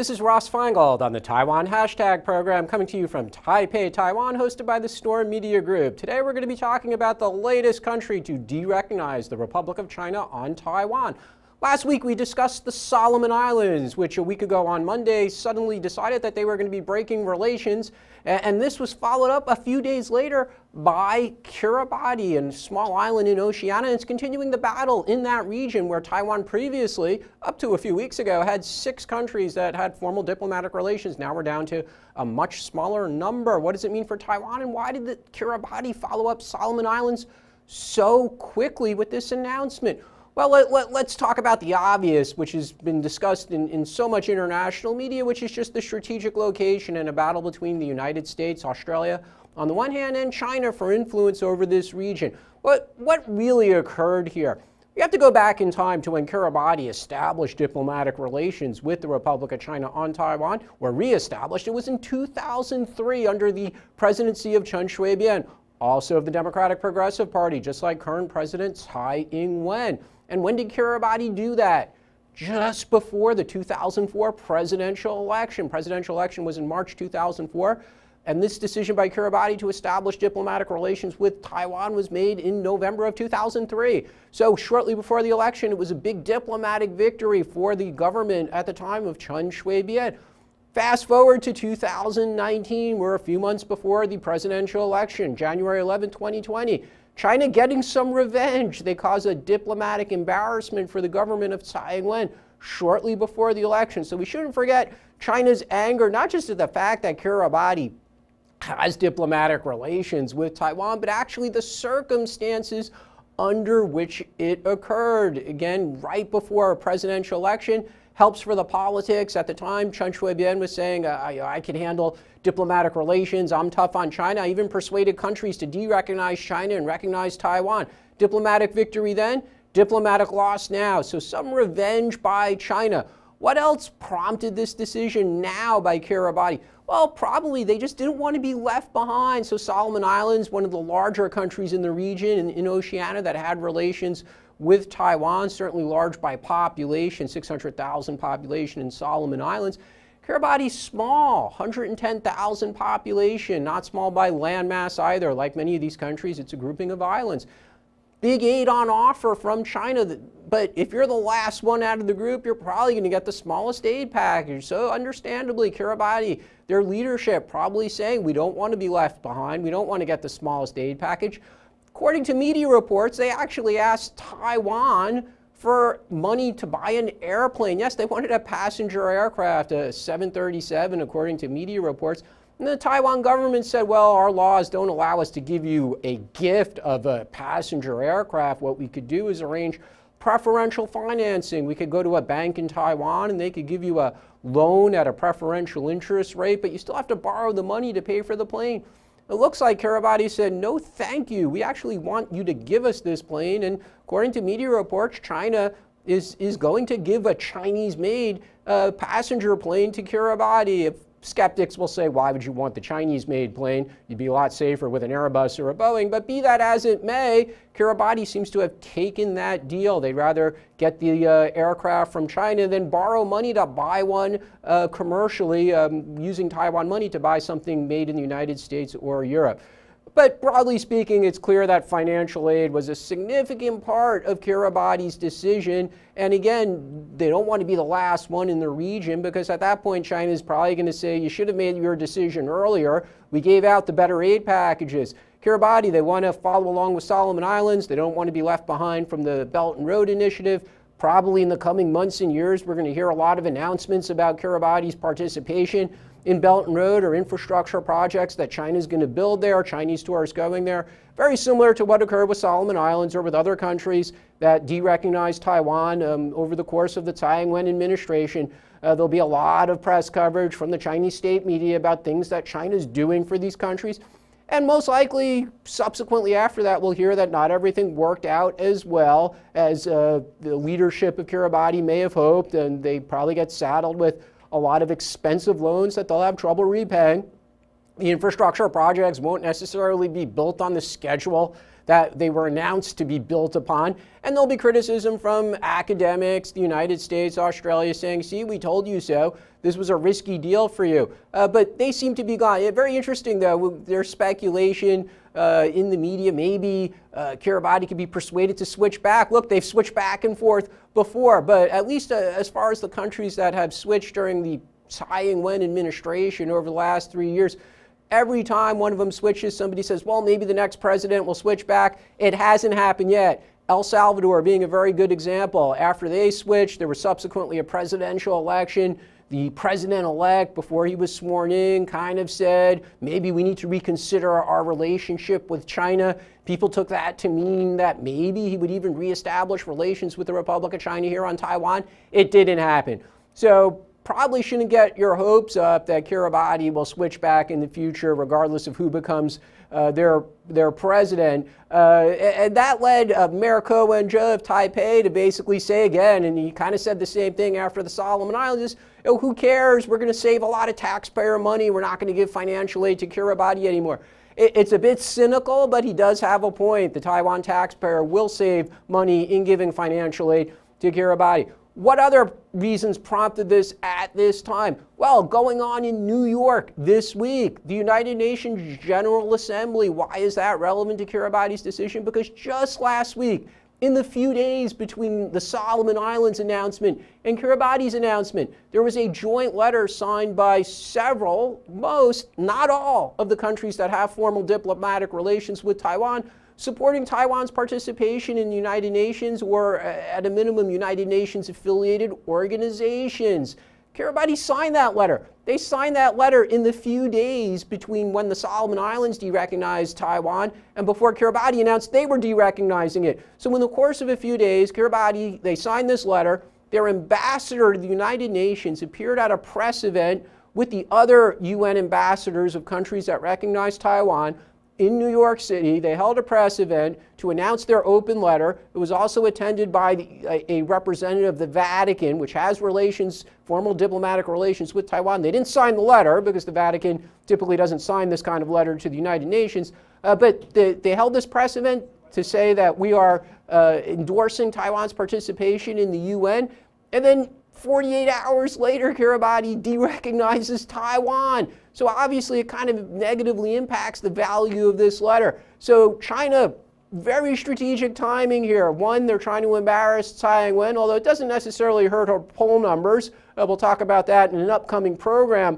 This is Ross Feingold on the Taiwan Hashtag program coming to you from Taipei, Taiwan, hosted by the Storm Media Group. Today we're going to be talking about the latest country to de-recognize the Republic of China on Taiwan. Last week we discussed the Solomon Islands, which a week ago on Monday suddenly decided that they were going to be breaking relations. And this was followed up a few days later by Kiribati, a small island in Oceania. It's continuing the battle in that region where Taiwan previously, up to a few weeks ago, had six countries that had formal diplomatic relations. Now we're down to a much smaller number. What does it mean for Taiwan? And why did the Kiribati follow up Solomon Islands so quickly with this announcement? Well, let, us let, talk about the obvious, which has been discussed in, in so much international media, which is just the strategic location and a battle between the United States, Australia, on the one hand, and China for influence over this region. What, what really occurred here? We have to go back in time to when Kiribati established diplomatic relations with the Republic of China on Taiwan, or reestablished. It was in 2003 under the presidency of Chen Shui-bian, also of the Democratic Progressive Party, just like current President Tsai Ing-wen. And when did Kiribati do that? Just before the 2004 presidential election. Presidential election was in March 2004. And this decision by Kiribati to establish diplomatic relations with Taiwan was made in November of 2003. So shortly before the election, it was a big diplomatic victory for the government at the time of Chen Shui-bian. Fast forward to 2019, we're a few months before the presidential election, January 11, 2020. China getting some revenge. They cause a diplomatic embarrassment for the government of Tsai Ing-wen shortly before the election. So we shouldn't forget China's anger, not just at the fact that Kiribati has diplomatic relations with Taiwan, but actually the circumstances under which it occurred. Again, right before a presidential election, helps for the politics. At the time, Chen Shui-bian was saying, I, I can handle diplomatic relations. I'm tough on China. I even persuaded countries to de-recognize China and recognize Taiwan. Diplomatic victory then, diplomatic loss now. So some revenge by China. What else prompted this decision now by Kiribati? Well, probably they just didn't want to be left behind. So Solomon Islands, one of the larger countries in the region in, in Oceania that had relations with Taiwan, certainly large by population, 600,000 population in Solomon Islands. Kiribati's small, 110,000 population, not small by landmass either. Like many of these countries, it's a grouping of islands. Big aid on offer from China, but if you're the last one out of the group, you're probably going to get the smallest aid package. So understandably, Kiribati, their leadership probably saying, we don't want to be left behind. We don't want to get the smallest aid package. According to media reports, they actually asked Taiwan for money to buy an airplane. Yes, they wanted a passenger aircraft, a 737, according to media reports. And the Taiwan government said, well, our laws don't allow us to give you a gift of a passenger aircraft. What we could do is arrange preferential financing. We could go to a bank in Taiwan and they could give you a loan at a preferential interest rate, but you still have to borrow the money to pay for the plane. It looks like Kiribati said, no, thank you. We actually want you to give us this plane. And according to media reports, China is, is going to give a Chinese-made uh, passenger plane to Kiribati. If skeptics will say, why would you want the Chinese made plane? You'd be a lot safer with an Airbus or a Boeing. But be that as it may, Kiribati seems to have taken that deal. They'd rather get the uh, aircraft from China than borrow money to buy one uh, commercially um, using Taiwan money to buy something made in the United States or Europe. But broadly speaking, it's clear that financial aid was a significant part of Kiribati's decision. And again, they don't want to be the last one in the region because at that point, China is probably going to say, you should have made your decision earlier. We gave out the better aid packages. Kiribati, they want to follow along with Solomon Islands. They don't want to be left behind from the Belt and Road Initiative. Probably in the coming months and years, we're going to hear a lot of announcements about Kiribati's participation in Belt and Road or infrastructure projects that China is going to build there, Chinese tourists going there. Very similar to what occurred with Solomon Islands or with other countries that de-recognized Taiwan um, over the course of the Tsai Ing-wen administration. Uh, there'll be a lot of press coverage from the Chinese state media about things that China is doing for these countries. And most likely, subsequently after that, we'll hear that not everything worked out as well as uh, the leadership of Kiribati may have hoped, and they probably get saddled with a lot of expensive loans that they'll have trouble repaying. The infrastructure projects won't necessarily be built on the schedule that they were announced to be built upon. And there'll be criticism from academics, the United States, Australia, saying, see, we told you so. This was a risky deal for you. Uh, but they seem to be gone. Very interesting, though, there's speculation uh, in the media. Maybe uh, Kiribati could be persuaded to switch back. Look, they've switched back and forth before, but at least uh, as far as the countries that have switched during the Tsai Ing-wen administration over the last three years, every time one of them switches, somebody says, well, maybe the next president will switch back. It hasn't happened yet. El Salvador being a very good example. After they switched, there was subsequently a presidential election. The president elect, before he was sworn in, kind of said, maybe we need to reconsider our relationship with China. People took that to mean that maybe he would even reestablish relations with the Republic of China here on Taiwan. It didn't happen. So probably shouldn't get your hopes up that Kiribati will switch back in the future, regardless of who becomes uh, their their president. Uh, and that led uh, Mayor Ko of Taipei to basically say again, and he kind of said the same thing after the Solomon Islands, know, who cares? We're going to save a lot of taxpayer money. We're not going to give financial aid to Kiribati anymore. It, it's a bit cynical, but he does have a point. The Taiwan taxpayer will save money in giving financial aid to Kiribati. What other reasons prompted this at this time? Well, going on in New York this week, the United Nations General Assembly. Why is that relevant to Kiribati's decision? Because just last week, in the few days between the Solomon Islands announcement and Kiribati's announcement, there was a joint letter signed by several, most, not all, of the countries that have formal diplomatic relations with Taiwan supporting Taiwan's participation in the United Nations or, uh, at a minimum, United Nations affiliated organizations. Kiribati signed that letter. They signed that letter in the few days between when the Solomon Islands derecognized Taiwan and before Kiribati announced they were derecognizing it. So in the course of a few days, Kiribati, they signed this letter. Their ambassador to the United Nations appeared at a press event with the other UN ambassadors of countries that recognize Taiwan in New York City. They held a press event to announce their open letter. It was also attended by the, a, a, representative of the Vatican, which has relations, formal diplomatic relations with Taiwan. They didn't sign the letter because the Vatican typically doesn't sign this kind of letter to the United Nations. Uh, but they, they held this press event to say that we are uh, endorsing Taiwan's participation in the UN. And then 48 hours later, Kiribati derecognizes Taiwan. So obviously it kind of negatively impacts the value of this letter. So China, very strategic timing here. One, they're trying to embarrass Tsai Ing-wen, although it doesn't necessarily hurt her poll numbers. Uh, we'll talk about that in an upcoming program.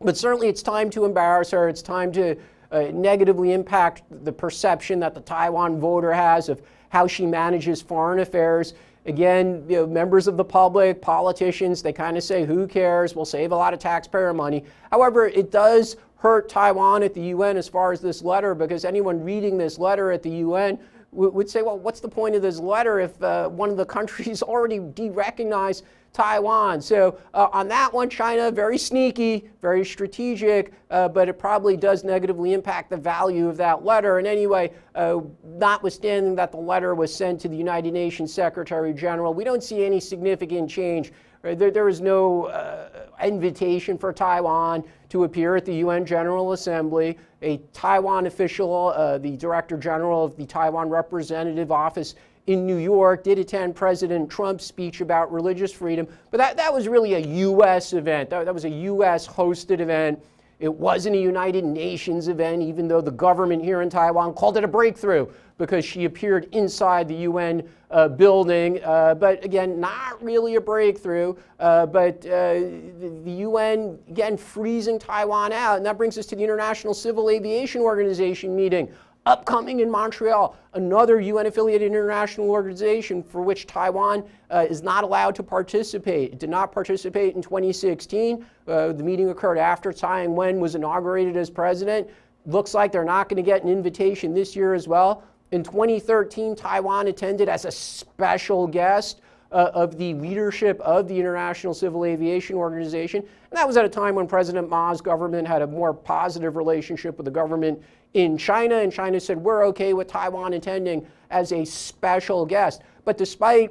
But certainly it's time to embarrass her. It's time to uh, negatively impact the perception that the Taiwan voter has of how she manages foreign affairs. Again, you know, members of the public, politicians, they kind of say, who cares? We'll save a lot of taxpayer money. However, it does hurt Taiwan at the UN as far as this letter because anyone reading this letter at the UN would say, well, what's the point of this letter if uh, one of the countries already de-recognized Taiwan? So uh, on that one, China, very sneaky, very strategic, uh, but it probably does negatively impact the value of that letter. And anyway, uh, notwithstanding that the letter was sent to the United Nations Secretary General, we don't see any significant change there, there is no uh, invitation for Taiwan to appear at the UN General Assembly. A Taiwan official, uh, the Director General of the Taiwan Representative Office in New York, did attend President Trump's speech about religious freedom, but that, that was really a U.S. event. That, that was a U.S. hosted event. It wasn't a United Nations event, even though the government here in Taiwan called it a breakthrough because she appeared inside the UN uh, building. Uh, but again, not really a breakthrough. Uh, but uh, the, the, UN, again, freezing Taiwan out. And that brings us to the International Civil Aviation Organization meeting upcoming in Montreal, another UN affiliated international organization for which Taiwan uh, is not allowed to participate. It did not participate in 2016. Uh, the meeting occurred after Tsai Ing wen was inaugurated as president. Looks like they're not going to get an invitation this year as well. In 2013, Taiwan attended as a special guest uh, of the leadership of the International Civil Aviation Organization. And that was at a time when President Ma's government had a more positive relationship with the government in China. And China said, we're okay with Taiwan attending as a special guest. But despite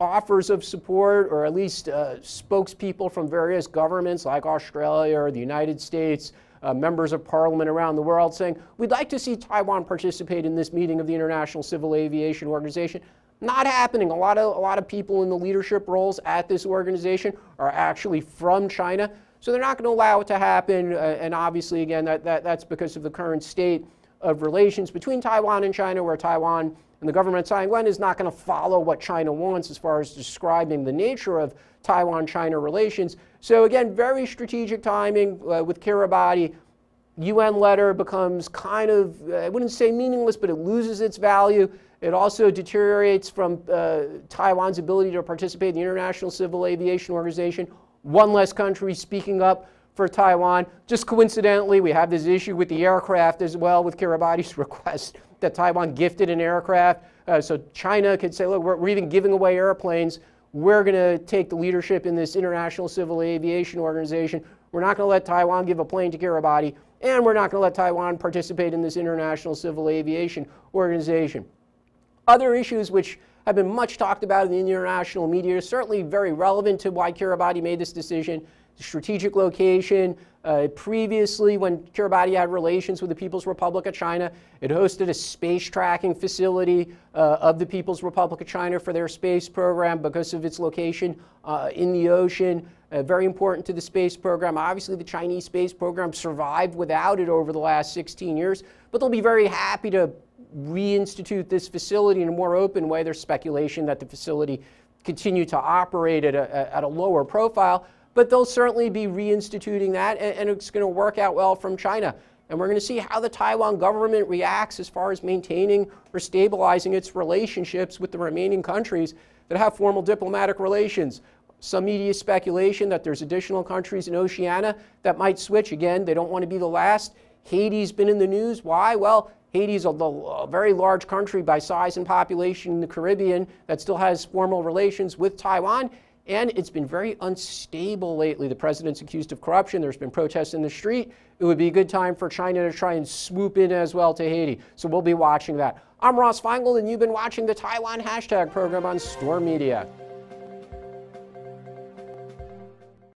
offers of support, or at least uh, spokespeople from various governments like Australia or the United States, uh, members of parliament around the world saying, we'd like to see Taiwan participate in this meeting of the International Civil Aviation Organization. Not happening. A lot of a lot of people in the leadership roles at this organization are actually from China, so they're not going to allow it to happen. Uh, and obviously, again, that, that that's because of the current state of relations between Taiwan and China, where Taiwan and the government of Taiwan is not going to follow what China wants as far as describing the nature of Taiwan-China relations. So again, very strategic timing uh, with Kiribati. UN letter becomes kind of, uh, I wouldn't say meaningless, but it loses its value. It also deteriorates from uh, Taiwan's ability to participate in the International Civil Aviation Organization. One less country speaking up for Taiwan. Just coincidentally, we have this issue with the aircraft as well, with Kiribati's request that Taiwan gifted an aircraft. Uh, so China could say, look, we're, we're even giving away airplanes. We're going to take the leadership in this International Civil Aviation Organization. We're not going to let Taiwan give a plane to Kiribati, and we're not going to let Taiwan participate in this International Civil Aviation Organization. Other issues which have been much talked about in the international media, certainly very relevant to why Kiribati made this decision. The strategic location. Uh, previously, when Kiribati had relations with the People's Republic of China, it hosted a space tracking facility uh, of the People's Republic of China for their space program because of its location uh, in the ocean. Uh, very important to the space program. Obviously, the Chinese space program survived without it over the last 16 years, but they'll be very happy to reinstitute this facility in a more open way. There's speculation that the facility continue to operate at a, at a lower profile, but they'll certainly be reinstituting that, and, and it's going to work out well from China. And we're going to see how the Taiwan government reacts as far as maintaining or stabilizing its relationships with the remaining countries that have formal diplomatic relations. Some media speculation that there's additional countries in Oceania that might switch. Again, they don't want to be the last. Haiti's been in the news. Why? Well, Haiti's a, a, very large country by size and population in the Caribbean that still has formal relations with Taiwan, and it's been very unstable lately. The president's accused of corruption. There's been protests in the street. It would be a good time for China to try and swoop in as well to Haiti. So we'll be watching that. I'm Ross Feingold, and you've been watching the Taiwan hashtag program on Storm Media.